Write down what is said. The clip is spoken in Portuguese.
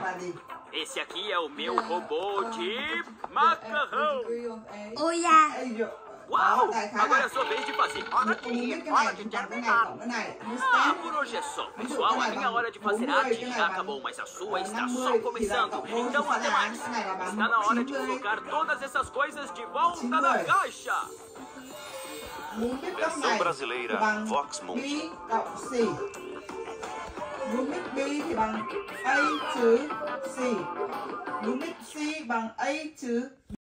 là gì Esse aqui é o meu Yeah. robô Um, de macarrão. degree of A. Ôi da Ê, dụ- Uau! Agora é sua vez de fazer. Cái này cộng cái này Ah, por hoje é só. Pessoal, a minha hora de fazer arte já acabou, mas a sua está só começando. Então até mais. Está na hora de colocar todas essas coisas de volta na caixa. Versão brasileira, Vox Mundi. B C muốn biết B thì bằng A chữ C muốn biết C bằng A chữ